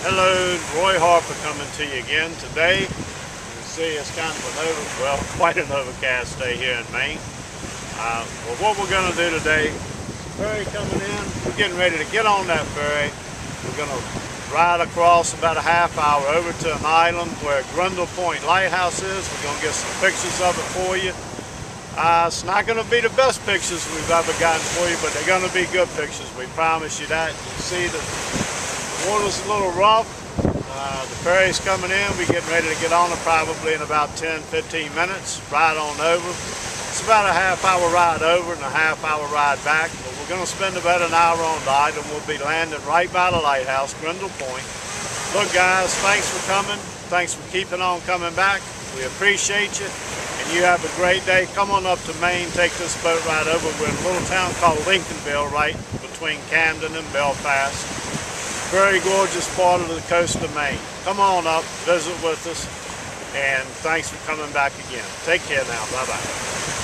Hello, Roy Harper coming to you again today. You see it's kind of an over, well, quite an overcast day here in Maine. Uh, well, what we're going to do today, ferry coming in, we're getting ready to get on that ferry. We're going to ride across about a half hour over to an island where Grindle Point Lighthouse is. We're going to get some pictures of it for you. Uh, it's not going to be the best pictures we've ever gotten for you, but they're going to be good pictures. We promise you that. You see the water's a little rough. Uh, the ferry's coming in. We're getting ready to get on it probably in about 10, 15 minutes. Ride on over. It's about a half hour ride over and a half hour ride back. But we're going to spend about an hour on the island. We'll be landing right by the lighthouse, Grindle Point. Look guys, thanks for coming. Thanks for keeping on coming back. We appreciate you and you have a great day. Come on up to Maine, take this boat ride over. We're in a little town called Lincolnville, right between Camden and Belfast. Very gorgeous part of the coast of Maine. Come on up, visit with us, and thanks for coming back again. Take care now. Bye-bye.